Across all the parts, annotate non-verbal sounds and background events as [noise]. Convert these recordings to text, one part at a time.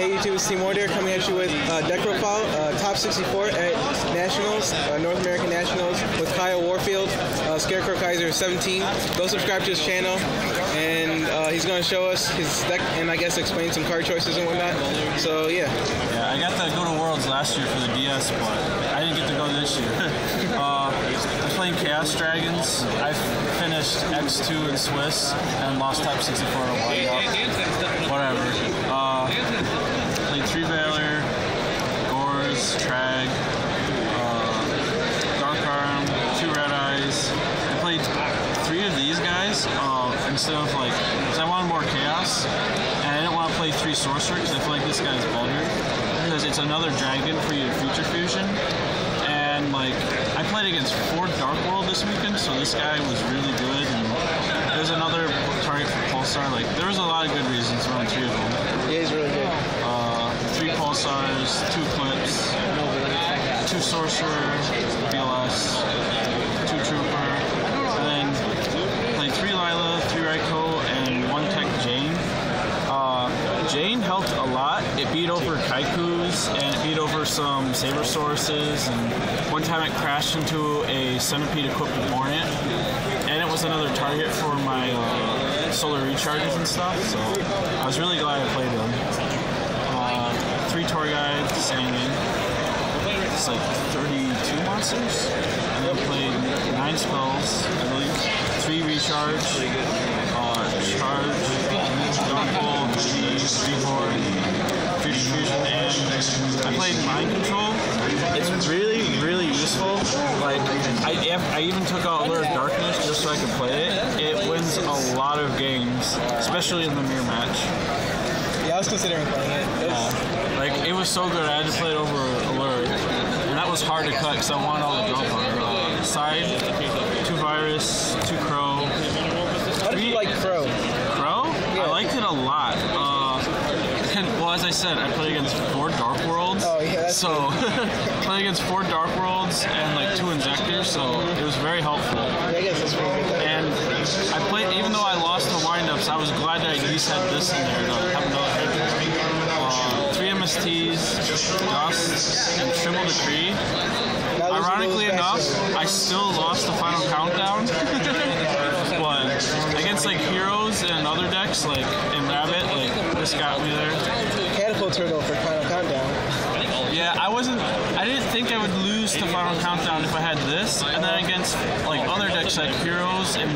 Hey YouTube, it's Team Order coming at you with uh, Decropal, uh, top 64 at Nationals, uh, North American Nationals with Kyle Warfield, uh, Scarecrow Kaiser 17. Go subscribe to his channel, and uh, he's going to show us his deck and I guess explain some card choices and whatnot. So yeah. Yeah, I got to go to Worlds last year for the DS, but I didn't get to go this year. [laughs] uh, I was playing Chaos Dragons. I finished X2 in Swiss and lost top 64 to White Whatever. Uh, played three Valor, Trag, uh, Dark Arm, two Red Eyes. I played three of these guys uh, instead of like, because I wanted more Chaos, and I didn't want to play three Sorcerer because I feel like this guy's better because it's another dragon for your Future Fusion. And like, I played against four Dark World this weekend, so this guy was really good. And there's another target for Pulsar. Like, there was a lot of good reasons run three of them. Yeah, he's really good. Pulsars, two Clips, two Sorcerer, BLS, two Trooper, and then played three Lyla, three Ryko, and one Tech Jain. Uh, Jain helped a lot. It beat over Kaiku's and it beat over some Saber Sources. And one time it crashed into a Centipede equipped with Hornet. And it was another target for my uh, solar recharges and stuff. So I was really glad I played them. Tour guides, Sangan. It's like 32 monsters. And then played nine spells, I believe. Three recharge, uh, charge, dark reboard, future fusion, and I played mind control. It's really, really useful. Like I, I even took out Allure of Darkness just so I could play it. It wins a lot of games, especially in the mirror match. Yeah, I was considering playing it. It was- Yeah. Like it was so good, I had to play it over Allure, and that was hard to cut because I wanted all the draw power. Uh, side, two virus, two crow, How do you like Crow? crow. Yeah. I liked it a lot. Uh, and, well, as I said, I played against four Dark Worlds. Oh, yeah, So [laughs] played against four Dark Worlds and like two Injectors, so it was very helpful. Yeah, I guess that's pretty good. And I played, even though I lost the windups, I was glad that I at least had this in there to have another hit. Uh, three MSTs, Dust, and Trimble the Tree. Now those are Ironically enough. I still lost the final countdown. [laughs] but against like heroes and other decks, like in Rabbit, like this got me there. Catapult Turtle for Final Countdown. Yeah, I wasn't. I didn't think I would lose to Final Countdown if I had this, and then against like other decks like Heroes and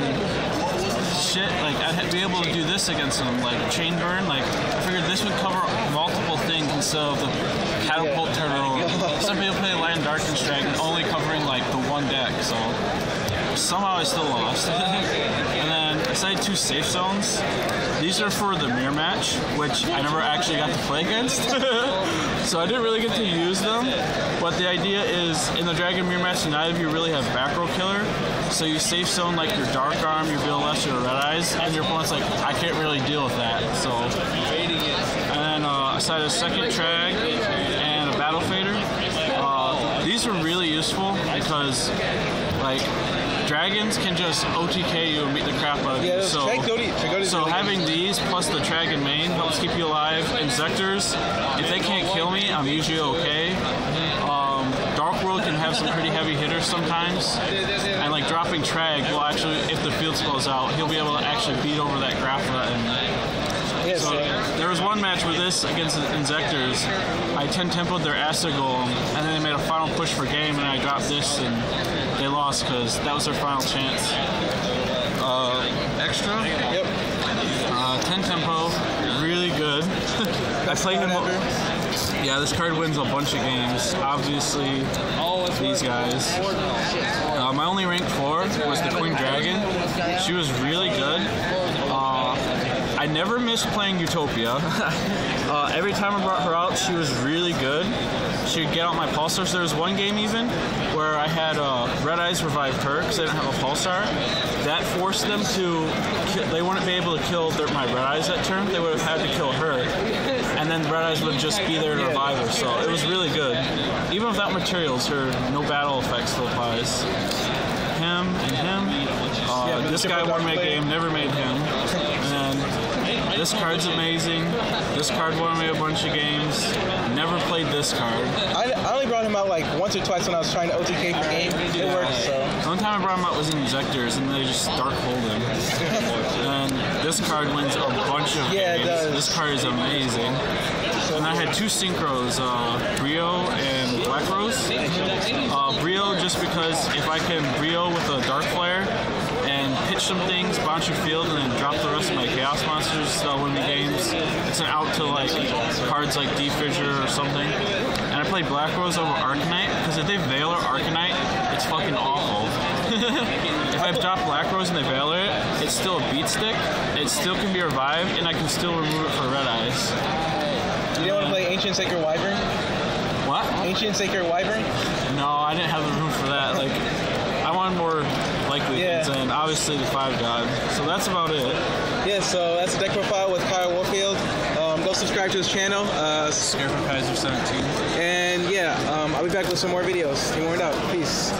shit, like I'd be able to do this against them, like Chain Burn. Like I figured this would cover multiple things instead of the Catapult Turtle. [laughs] Some people play Lion Darkness Dragon only covering like the one deck, so somehow I still lost. [laughs] and then I decided two safe zones. These are for the mirror match, which I never actually got to play against. [laughs] so I didn't really get to use them. But the idea is in the Dragon Mirror match, neither of you really have back row killer. So you safe zone like your Dark Arm, your BLS, your Red Eyes, and your opponent's like, I can't really deal with that. So and then I decided a second Trag and a Battle Fader. Uh, these were really useful because like dragons can just OTK you and beat the crap out of you. So, so having these plus the Dragon main helps keep you alive. Inzektors, if they can't kill me, I'm usually okay. Um, Dark World can have some pretty heavy hitters sometimes, and like dropping Trag will actually, if the field spells out, he'll be able to actually beat over that Grapha and Yes, so there was one match with this against the Injectors. I Temtempoed their Acid Golem, and then they made a final push for game, and I dropped this, and they lost because that was their final chance. Uh, extra, Yep. uh, Temtempo, really good. [laughs] I played him. card Yeah, this card wins a bunch of games. Obviously, these guys. Uh, my only rank four was the Queen Dragon. She was really good. I never missed playing Utopia. [laughs] uh, every time I brought her out, she was really good. She would get out my pulsars. There was one game even where I had uh, Red Eyes revive her because I didn't have a pulsar. That forced them to. Ki- they wouldn't be able to kill their, my Red Eyes that turn. They would have had to kill her, and then Red Eyes would just be there to revive her. So it was really good. Even without materials, her no battle effect still applies. Him and him. Uh, Yeah, this guy won my game. Never made him. [laughs] This card's amazing. This card won me a bunch of games. Never played this card. I, I only brought him out like once or twice when I was trying to OTK for game. It worked, so. The only time I brought him out was in Injectors, and they just dark hold him. and this card wins a bunch of Yeah, it does. This card is amazing. And I had two synchros, uh, Brio and Black Rose. Uh, Brio just because if I can Brio with a Dark Flare and pitch some things, bounce your field, and then drop the rest of my Chaos Monsters, that'll win me games. It's an out to like cards like D-Fissure or something. And I play Black Rose over Arcanite because if they Veiler Arcanite, it's fucking awful. [laughs] if I drop Black Rose and they Veiler it, it's still a beat stick. It still can be revived, and I can still remove it for Red Eyes. You didn't want to play Ancient Sacred Wyvern? What? Ancient Sacred Wyvern? No, I didn't have the room for that. Like, I wanted more likely Yeah. things, and obviously the five god. So that's about it. Yeah, so that's the deck profile with Kyle Warfield. Um, go subscribe to his channel. Uh, Scarecrow Kaiser 17. and yeah, um, I'll be back with some more videos. Stay warned out. Peace.